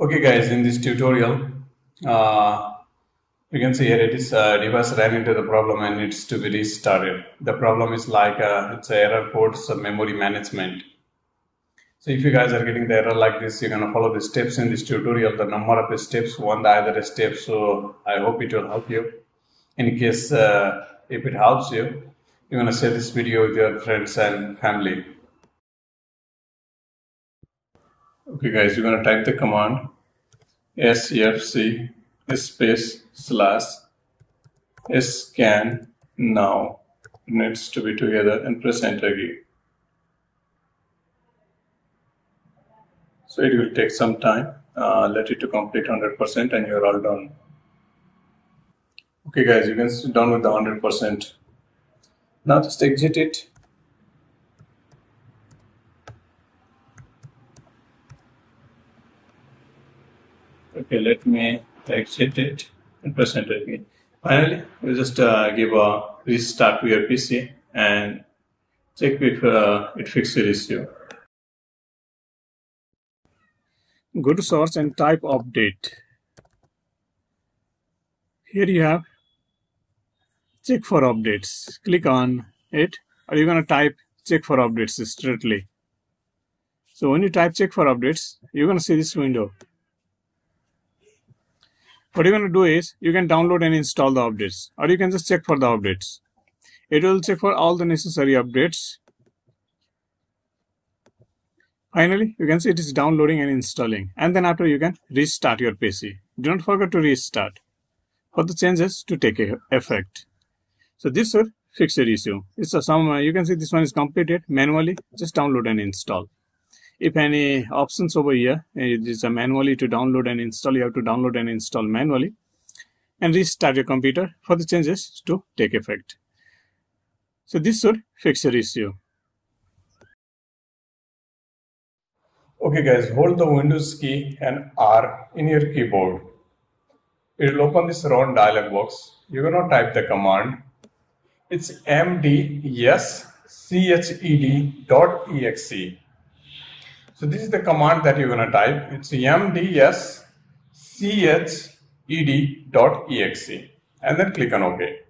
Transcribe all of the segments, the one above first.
Okay guys, in this tutorial, uh, you can see here it is uh, device ran into the problem and needs to be restarted. The problem is like uh, it's a error code, so memory management. So if you guys are getting the error like this, you're gonna follow the steps in this tutorial, the number of steps, one the other step. So I hope it will help you. In case uh, if it helps you, you're gonna share this video with your friends and family. Okay guys, you're gonna type the command sfc space slash scan now. It needs to be together and press enter key. So it will take some time. Uh, let it to complete 100% and you're all done. Okay guys, you can sit done with the 100%. Now just exit it okay let me exit it and press enter again. Finally we just uh, give a restart to your pc and check if uh, it fixes the issue. Go to source and type update. Here you have. Check for updates. Click on it. Or you're going to type check for updates straightly so when you type check for updates you're going to see this window what you're going to do is you can download and install the updates or you can just check for the updates. It will check for all the necessary updates. Finally you can see it is downloading and installing and then after you can restart your pc do not forget to restart for the changes to take effect. So this will fix your issue. It's a some you can see this one is completed manually. Just download and install if any options over here eh, it is a manually to download and install you have to download and install manually. And restart your computer for the changes to take effect. So this should fix your issue. Okay guys hold the windows key and r in your keyboard. It will open this Run dialog box. You're going to type the command. It's mdsched dot exe so this is the command that you're going to type. It's mdsched dot exe and then click on OK.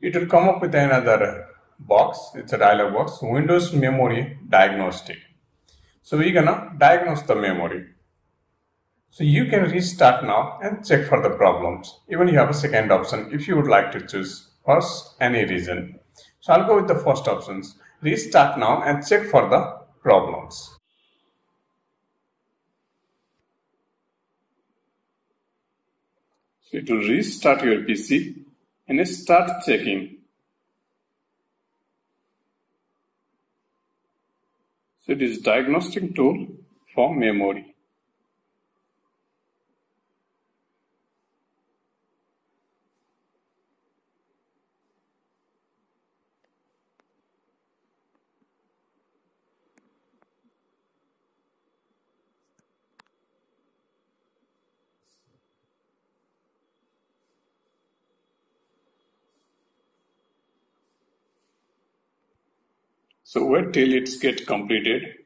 It will come up with another box. It's a dialog box. Windows Memory Diagnostic. So we're gonna diagnose the memory. So you can restart now and check for the problems. Even you have a second option if you would like to choose first any reason. So I'll go with the first options. Restart now and check for the problems. So will restart your PC and start checking. So it is diagnostic tool for memory. So wait till it's get completed.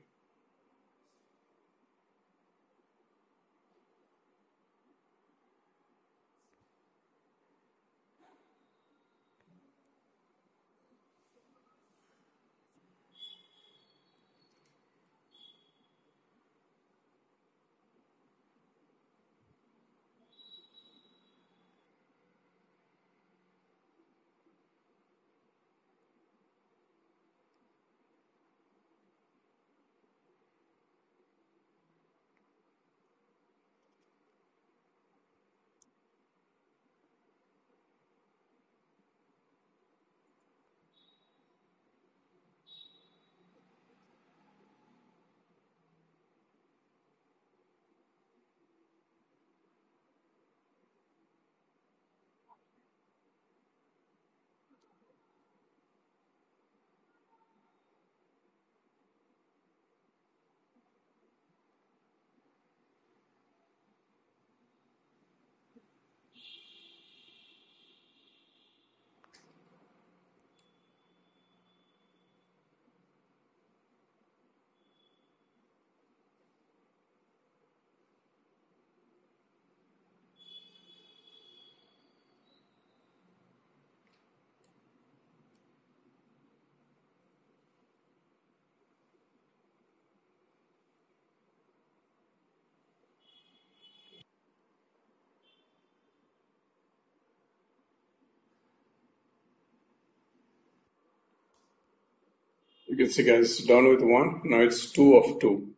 You can see guys, done with one. Now it's two of two.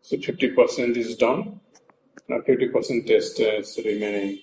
So 50% is done. Now 50% test uh, is remaining.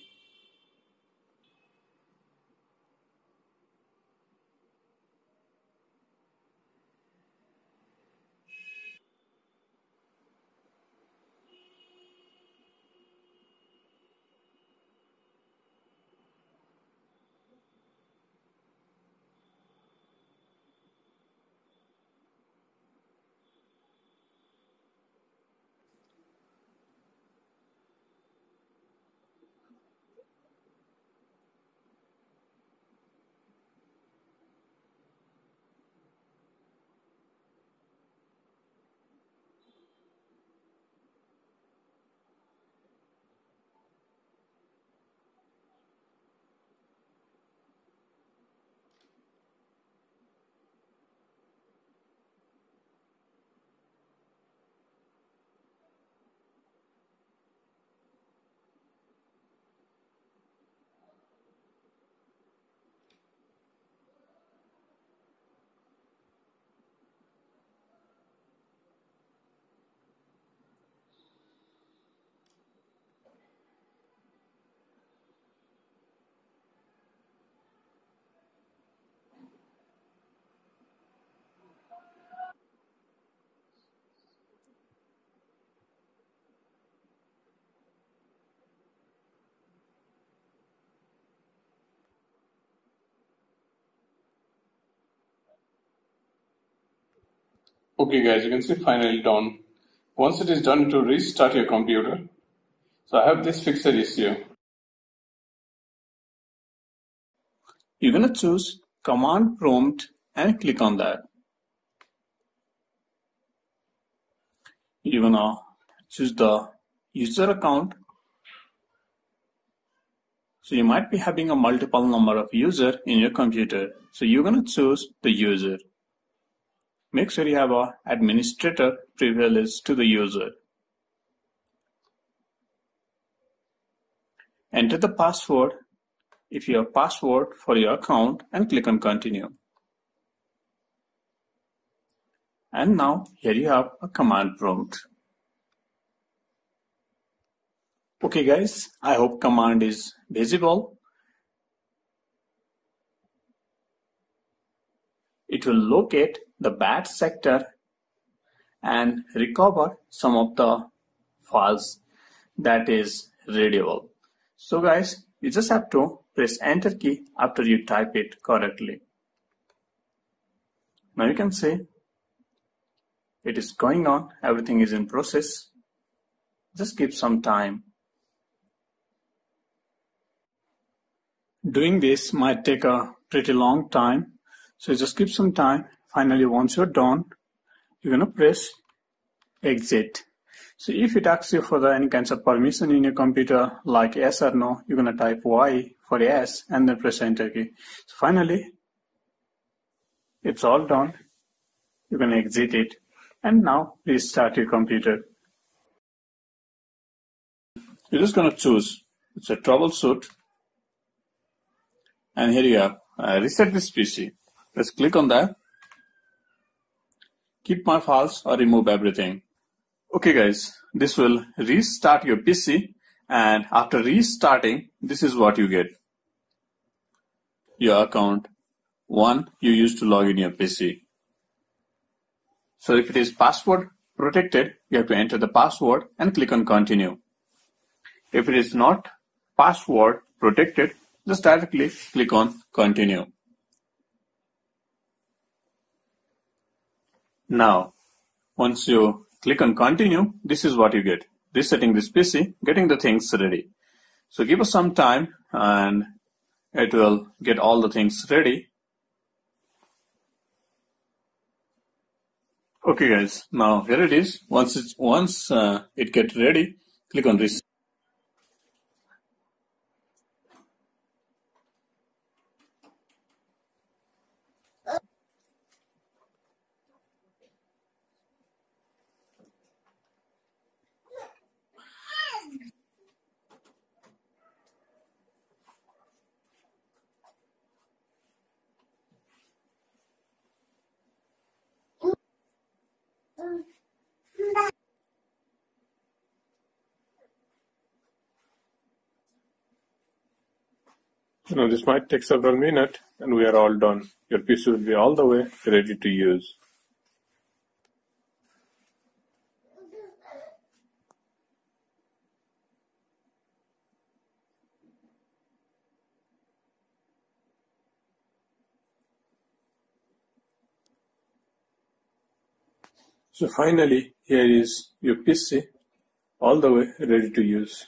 Okay guys, you can see finally done. Once it is done to restart your computer. So I have this fixed issue. You're gonna choose command prompt and click on that. You're gonna choose the user account. So you might be having a multiple number of user in your computer. So you're gonna choose the user. Make sure you have a administrator privilege to the user. Enter the password if you have password for your account and click on continue. And now here you have a command prompt. Okay guys, I hope command is visible. It will locate the bad sector and recover some of the files that is readable. So guys, you just have to press enter key after you type it correctly. Now you can see it is going on, everything is in process. Just give some time. Doing this might take a pretty long time, so just give some time Finally, once you're done, you're going to press exit. So if it asks you for the any kinds of permission in your computer, like yes or no, you're going to type Y for yes and then press enter key. So finally, it's all done. You're going to exit it. And now restart your computer. You're just going to choose, it's a troubleshoot. And here you have, uh, reset this PC. Let's click on that keep my files or remove everything. Okay guys, this will restart your PC and after restarting, this is what you get. Your account, one you used to log in your PC. So if it is password protected, you have to enter the password and click on continue. If it is not password protected, just directly click on continue. Now, once you click on continue, this is what you get. Resetting this PC, getting the things ready. So give us some time and it will get all the things ready. Okay guys, now here it is. Once it's, once uh, it get ready, click on reset. Now this might take several minutes and we are all done. Your PC will be all the way ready to use. So finally, here is your PC all the way ready to use.